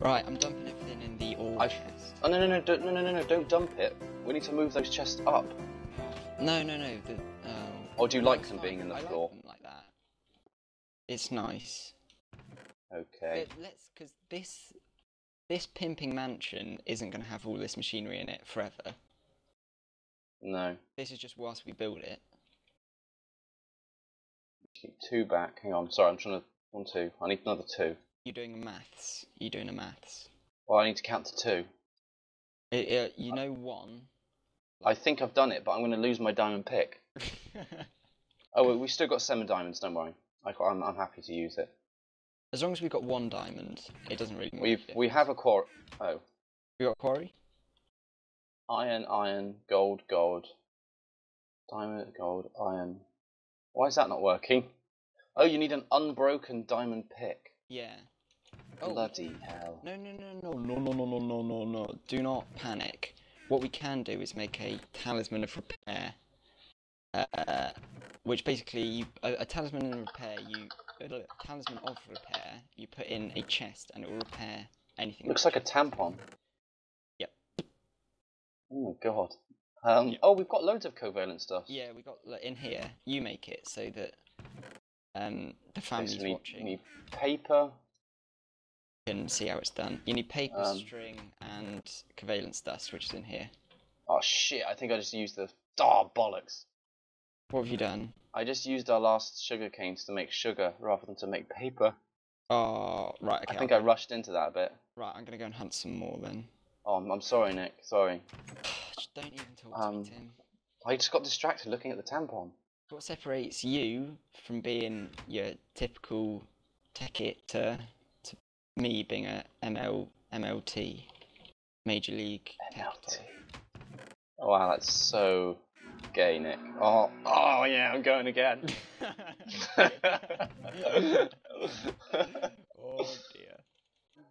Right, I'm dumping everything in the ore I've- chest. Oh no no no don't, no no no no! Don't dump it. We need to move those chests up. No, no, no. The, oh. Or do you like them being in the I floor? Like them like that. It's nice. Okay. But let's, because this this pimping mansion isn't going to have all this machinery in it forever. No. This is just whilst we build it. Keep two back. Hang on. Sorry, I'm trying to. One, two. I need another two. You're doing maths. You're doing a maths. Well, I need to count to two. It, it, you know one. I think I've done it, but I'm going to lose my diamond pick. Oh, we've still got seven diamonds. Don't worry. I, I'm, I'm happy to use it. as long as we've got one diamond, it doesn't really. We've we have a core. Oh, We got a quarry. iron, iron, gold, gold, diamond, gold, iron. Why is that not working? Oh, you need an unbroken diamond pick. Yeah. Oh. Bloody hell. No, no, no, no, no, no, no, no, no, no, no. Do not panic. What we can do is make a talisman of repair. Uh, which basically, you, a, a talisman of repair, you a talisman of repair, you put in a chest and it will repair anything. Looks like a tampon. Yep. Oh god. Um. Yep. Oh, we've got loads of covalent stuff. Yeah, we got in here. You make it so that um the family's Basically, watching paper. Can see how it's done. You need paper, Um, string, and covalence dust, which is in here. Oh shit! I think I just used the. Oh bollocks! What have you done? I just used our last sugar canes to make sugar rather than to make paper. Oh, right. Okay. I think I'll- I rushed into that a bit. Right, I'm gonna go and hunt some more then. Oh, I'm, sorry, Nick. Sorry. Don't even talk Um, to me, Tim. I just got distracted looking at the tampon. What separates you from being your typical tech me being a ML MLT, Major League MLT. Oh, wow, that's so gay, Nick. Oh, oh yeah, I'm going again. oh dear.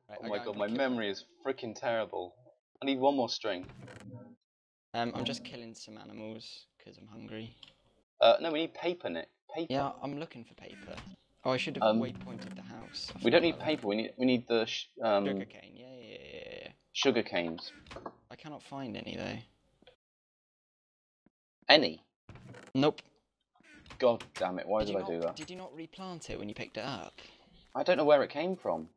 Right, Oh my god, my kill- memory is freaking terrible. I need one more string. Um, I'm just killing some animals because I'm hungry. Uh, no, we need paper, Nick. Paper. Yeah, I'm looking for paper. Oh, I should have Um, waypointed the house. We don't need paper. We need we need the sh- um, that. Sugarcane. Yeah, yeah, yeah, yeah, sugar canes. I cannot find any though. Any. Nope. God damn it! Why did, you I not, do that? Did you not replant it when you picked it up? I don't know where it came from.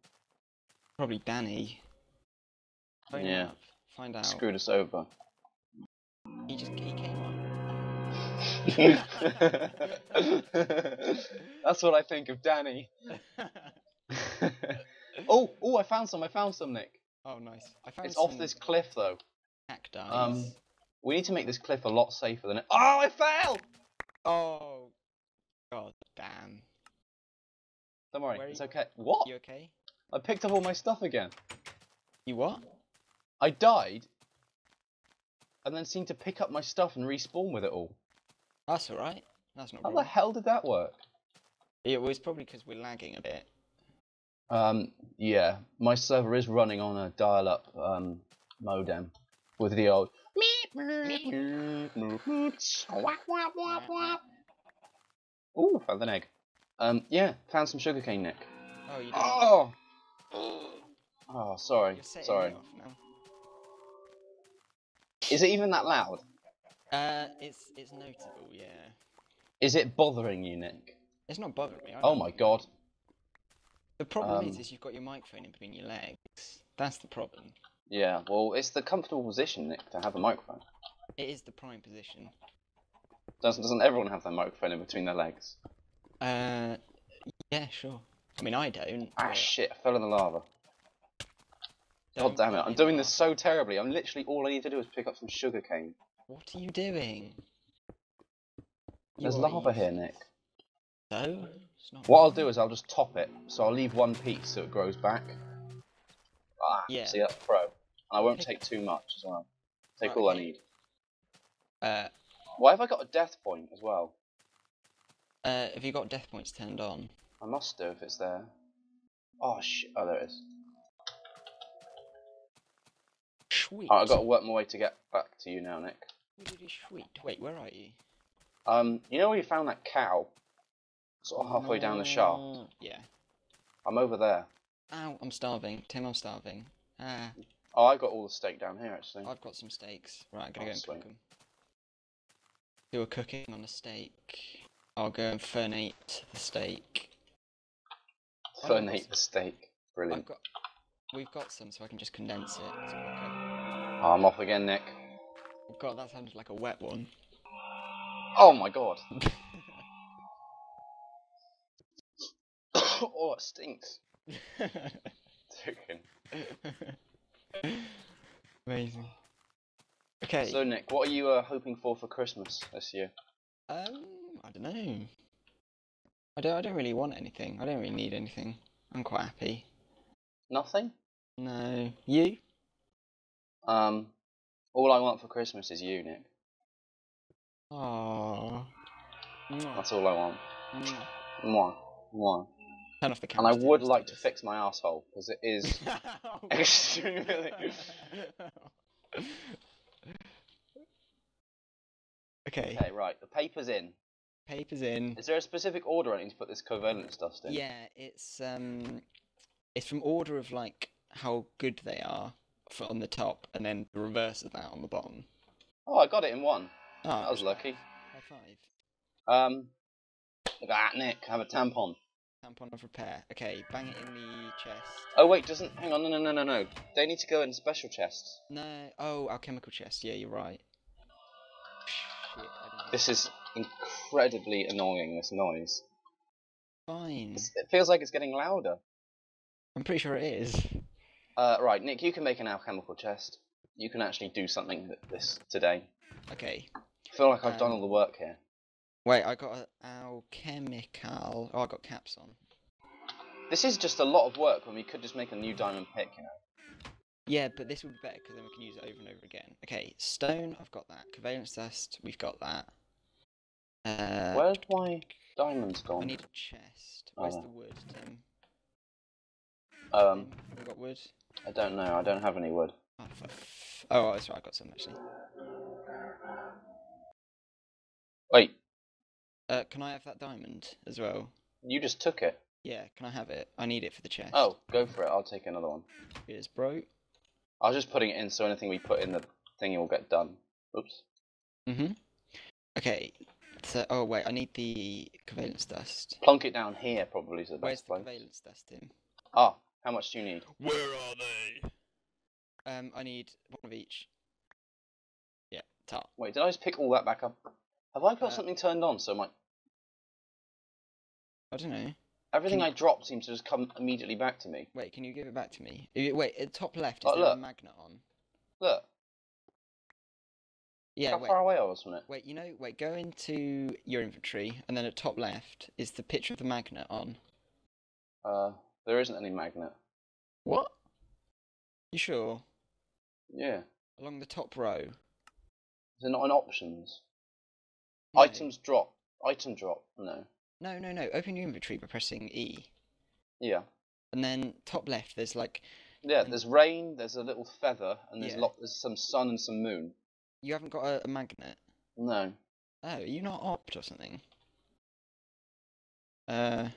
Probably Danny. Phone Yeah. up. Find out. Screwed us over. He just he came. That's what I think of Danny. oh, oh! I found some. I found some, Nick. oh, nice. I found It's off this cliff, though. cacti. Um, we need to make this cliff a lot safer than it. Oh, I fell! Oh, god damn. Don't worry, Where it's you- okay. What? You okay? I picked up all my stuff again. You what? I died, and then seemed to pick up my stuff and respawn with it all. That's alright. That's not How the hell did that work? It was probably because we're lagging a bit. Um, yeah, my server is running on a dial-up um, modem with the old. Ooh, found an egg. Um, yeah, found some sugarcane, Nick. Oh, you did. Oh, oh, sorry, sorry. me off now. Is it even that loud? Uh, it's it's notable, yeah. Is it bothering you, Nick? It's not bothering me. I Oh my god. The problem is, Um, is you've got your microphone in between your legs. That's the problem. Yeah, well, it's the comfortable position, Nick, to have a microphone. It is the prime position. Doesn't doesn't everyone have their microphone in between their legs? Uh, yeah, sure. I mean, I don't. Ah but shit, I fell in the lava. God damn it, I'm doing this so terribly. I'm literally all I need to do is pick up some sugarcane. What are you doing? There's are lava here. Nick. Not What I'll do is I'll just top it, so I'll leave one piece so it grows back. Ah, Yeah. see that's pro. And I won't take too much as well. Take Right, all I need. Uh, Why have I got a death point as well? uh, have you got death points turned on? I must do if it's there. Oh shit! Oh, there it is. Sweet. Alright, I've got to work my way to get back to you now, Nick. Really sweet. Wait, where are you? Um, you know where you found that cow? Sort of halfway down the shaft. Yeah. I'm over there. Ow, I'm starving. Tim, I'm starving. Ah, Oh, I got all the steak down here actually. I've got some steaks. Right, I'm gonna Oh, go and sweet. cook them. Do a cooking on a steak. I'll go and fernate the steak. I Fernate the steak. I've Brilliant. got, we've got some, so I can just condense it. It's. Oh, I'm off again, Nick. Oh God, that sounded like a wet one. Oh my god. oh, it stinks. Amazing. Okay. So, Nick, what are you uh, hoping for for Christmas this year? Um, I don't know. I don't. I don't really want anything. I don't really need anything. I'm quite happy. Nothing. No, you? Um, all I want for Christmas is you, Nick. Oh. That's all I want. Mwah. Mwah. Turn off the camera. And. I would like to fix my asshole because it is Oh, extremely. okay. Okay, right. The paper's in. Papers in. Is there a specific order I need to put this covalence dust in? Yeah, it's um, it's from order of like how good they are for on the top, and then the reverse of that on the bottom. Oh, I got it in one. Oh, That was lucky. High five. Um, look at that, Nick. Have a tampon. Tampon of repair. Okay, bang it in the chest. Oh wait, doesn't. Hang on, no, no, no, no, no. They need to go in special chests. No. Oh, alchemical chest. Yeah, you're right. Shit, This is incredibly annoying. This noise. fine. It's, it feels like it's getting louder. I'm pretty sure it is. Uh, right, Nick, you can make an alchemical chest. You can actually do something th- this today. Okay. I feel like I've done Um, all the work here. Wait, I got an alchemical. Oh, I got caps on. This is just a lot of work when we could just make a new diamond pick, you know. Yeah, but this would be better because then we can use it over and over again. Okay, stone, I've got that. Covalence dust, we've got that. Uh, Where's my diamonds I gone? need a chest. Oh, Where's there. the wood, Tim? Um, Tim, we got wood. I don't know. I don't have any wood. Oh, oh, that's right. I got some actually. Wait, Uh, can I have that diamond as well? you just took it. Yeah, can I have it? I need it for the chest. Oh, go for it. I'll take another one. Here's bro. I was just putting it in so anything we put in the thingy will get done. Oops. Mhm. Okay. So, oh wait, I need the covalence dust. Plunk it down here probably is the Where's best the place. covalence dust, Tim? Ah, how much do you need? Where are they? Um, I need one of each. Yeah, top. Wait, did I just pick all that back up? Have I got Uh, something turned on so my I don't know. everything can- I dropped seems to just come immediately back to me? Wait, can you give it back to me? Wait, at the top left, is Oh, there a magnet on? Look, Yeah, how wait. far away I was from it. Wait, you know, wait, go into your inventory, and then at top left is the picture of the magnet on. Uh, there isn't any magnet. What? You sure? Yeah, Along the top row. is it not in options? No. Items drop. Item drop. No. No, no, no. Open your inventory by pressing E. Yeah. And then top left, there's like, Yeah, there's rain, there's a little feather, and there's Yeah. lot there's some sun and some moon. you haven't got a, a magnet. No. Oh, are you not opped or something? Uh,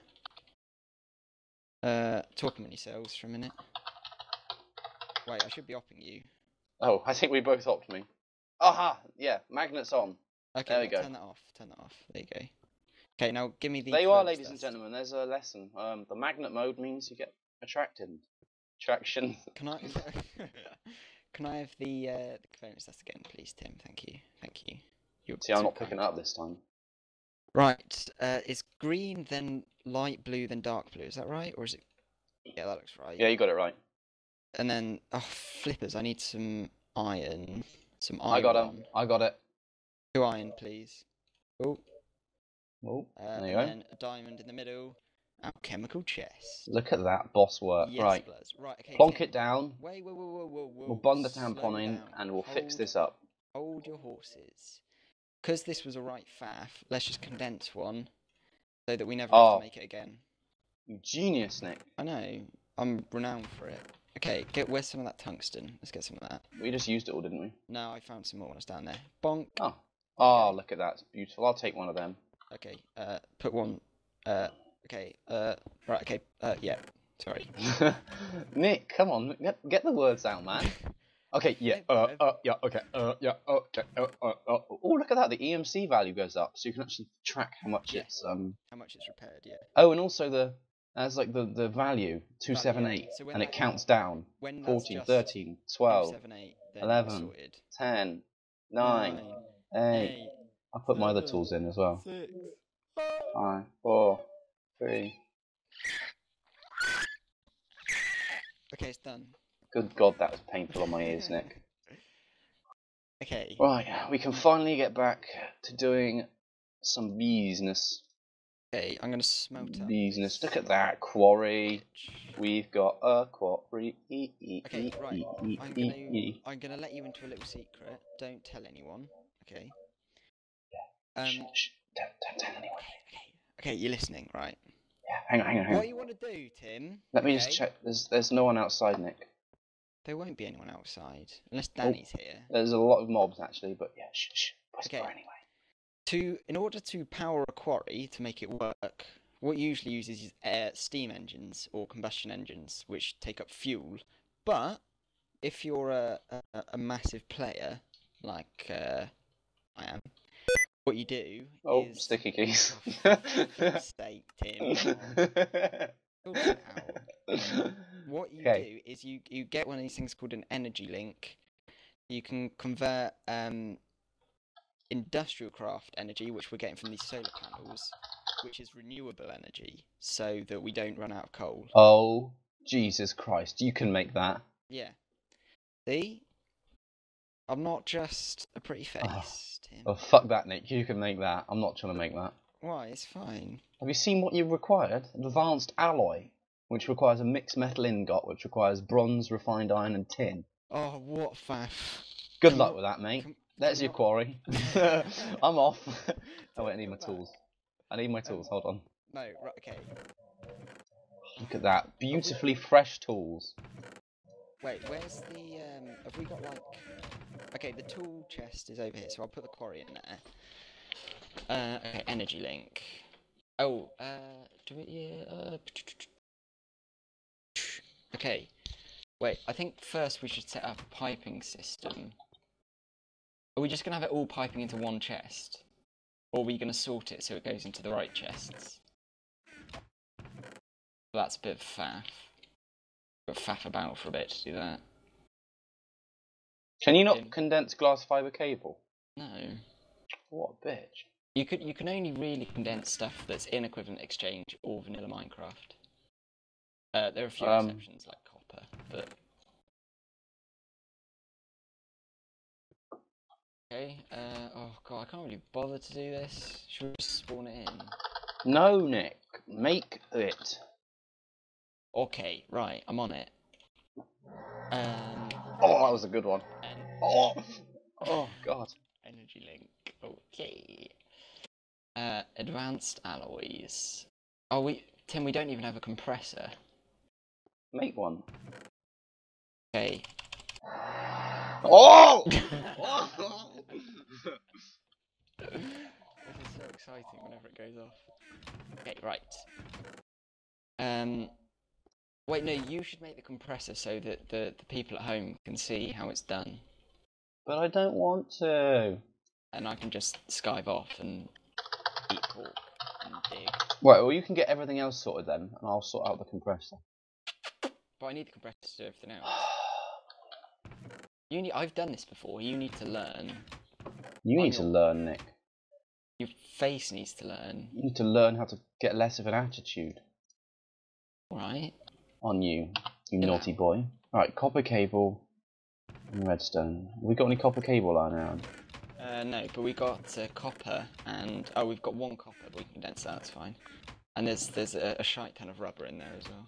uh, talk among yourselves for a minute. Wait, I should be opping you. Oh, I think we both opt me. Aha! Yeah, magnets on. Okay, There we go. turn that off. Turn that off. There you go. Okay, now give me the. there you are, ladies and gentlemen. There's a lesson. Um, the magnet mode means you get attracted. Attraction. Can I? Can I have the uh, the covalence dust again, please, Tim? Thank you. Thank you. You're See, I'm not picking it up this time. Right. Uh, is green then light blue then dark blue? Is that right, or is it? Yeah, that looks right. Yeah, you got it right. And then, oh flippers! I need some iron. Some iron. I got it. I got it. Two iron, please. Oh. Oh, Uh, there and you go. then a diamond in the middle. Alchemical chest. Look at that boss work. yes, right. Blurs. Right. Okay. Plonk Tim. it down. Wait, whoa, whoa, whoa, whoa, whoa. We'll bung the tampon in, down. and we'll fix this up. Hold your horses. Because this was a right faff, let's just condense one so that we never have Oh. to make it again. You genius, Nick. I know. I'm renowned for it. Okay, get where's some of that tungsten? Let's get some of that. We just used it all, didn't we? No, I found some more when I was down there. Bonk. Oh. Oh, look at that. It's beautiful. I'll take one of them. Okay, uh, put one. Uh, okay, uh, right, okay, uh, yeah. Sorry. Nick, come on, get, get the words out, man. Okay, yeah, uh, uh, yeah, okay, uh, yeah, okay, uh, uh, uh. Oh, look at that, the EMC value goes up, so you can actually track how much Yeah. it's, um... How much it's repaired? Yeah. Oh, and also the, as like the, the value, 278, So and it counts down, When 14, 13, 12, 7, 8, 11, 10, 9, 8, I put my other tools in as well. 6, 5, 4, 3, Okay, it's done. Good god, that was painful on my ears, Nick. Okay. Right, we can finally get back to doing some business. Okay, I'm gonna smelt up. Business. Look at that quarry. We've got a quarry. Okay, right. I'm gonna. I'm gonna let you into a little secret. Don't tell anyone. Okay. Shh, Um. shh, don't, don't tell anyone. Okay. Okay, you're listening, right? Yeah, hang on, hang on, hang on. What you want to do, Tim? Let me just check. There's there's no one outside, Nick. There won't be anyone outside unless Oh. Danny's here. There's a lot of mobs actually, but yeah, shh, shh. Whisper Okay. anyway. To in order to power a quarry to make it work, what you usually uses is air steam engines or combustion engines, which take up fuel. But if you're a a, a massive player like uh, I am, what you do Oh, is sticky keys. For fuck's sake, Tim. Sort it out. What you Okay. do is you you get one of these things called an energy link. You can convert um, industrial craft energy, which we're getting from these solar panels, which is renewable energy, so that we don't run out of coal. Oh, Jesus Christ! You can make that. Yeah. See, I'm not just a pretty face, Oh. Tim. Oh, fuck that, Nick. You can make that. I'm not trying to make that. Why? It's fine. Have you seen what you required? Advanced alloy, which requires a mixed metal ingot, which requires bronze, refined iron, and tin. Oh, what faff. Good luck with that, mate. There's your quarry. I'm off. oh, wait, I need my tools. I need my tools. Hold on. No, right, okay. Look at that. Beautifully fresh tools. Wait, where's the um? Have we got like? Okay, the tool chest is over here, so I'll put the quarry in there. Uh, okay, energy link. Oh, uh, do we? Yeah. Uh, okay. Wait, I think first we should set up a piping system. Are we just gonna have it all piping into one chest, or are we gonna sort it so it goes into the right chests? That's a bit of faff. Got faff about for a bit to do that. Can you not condense glass fiber cable? No. What a bitch. You could you can only really condense stuff that's in equivalent exchange or vanilla Minecraft. Uh, there are a few Um, exceptions like copper, but okay. Uh, oh god, I can't really bother to do this. Should we just spawn it in? No, Nick. Make it. Okay, right, I'm on it. Um, Oh, that was a good one. and Oh, oh God. energy link. Okay. Uh, advanced alloys. Oh, we Tim, we don't even have a compressor. Make one. Okay. Oh! this is so exciting whenever it goes off. Okay, right. Um, wait, no, you should make the compressor so that the, the people at home can see how it's done, but I don't want to. and I can just skive off and eat pork and dig. Right, well, you can get everything else sorted then, and I'll sort out the compressor. But I need the compressor to do everything else. You need, I've done this before. You need to learn. You need to learn, Nick. Your face needs to learn. You need to learn how to get less of an attitude Right? on you, you Yeah. naughty boy. Right, copper cable and redstone. Have we got any copper cable lying around? Uh, no, but we got uh, copper and oh, we've got one copper, but we can condense that. That's fine. And there's there's a, a shite ton of rubber in there as well.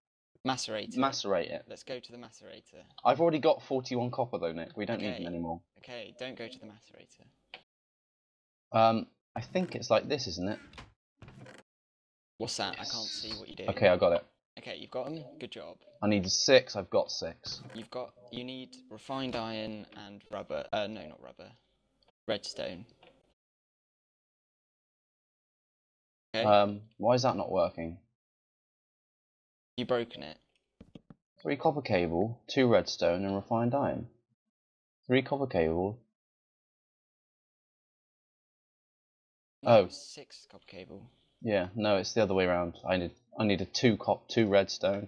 Macerate. it. macerate it. Let's go to the macerator. I've already got 41 copper though, Nick. We don't need Okay. them anymore. Okay, don't go to the macerator. Um, I think it's like this, isn't it? What's that? I can't see what you do. Okay, I got it. Okay, you've got them. Good job. I need six. I've got six. You've got. You need refined iron and rubber. Uh, no, not rubber. Redstone. Okay. Um, why is that not working? You broken it. Three copper cable, two redstone, and refined iron. Three copper cable. No, Oh. Six copper cable. Yeah, no, it's the other way around. I need I need a two cop, two redstone.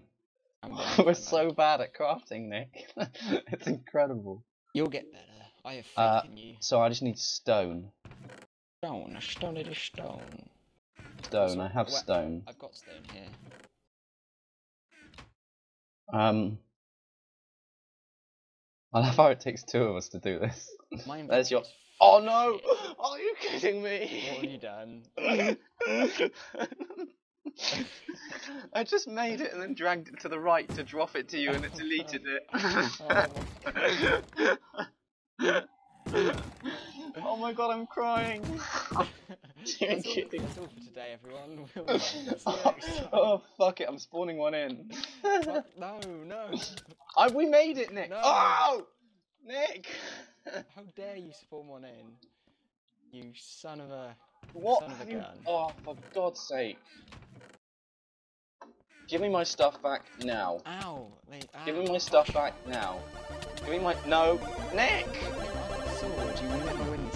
We're so iron. bad at crafting, Nick. it's incredible. You'll get better. I have faith Uh, in you. So I just need stone. Stone. A stone it is stone. Stone. I have stone. I've got stone here. Um, I love how it takes two of us to do this. There's your. Oh no! Are you kidding me? What have you done? I just made it and then dragged it to the right to drop it to you, and it deleted it. oh my god, I'm crying. that's, all, that's all for today, everyone. We'll see you next time. oh fuck it, I'm spawning one in. Fuck, no, no. I, we made it, Nick. No. Oh, Nick. How dare you spawn one in? You son of a. What? Son of a gun. Oh, for God's sake. Give me my stuff back now. Ow! Wait, ow. Give me my stuff back now. Give me my. No! Nick! Sword, you never win.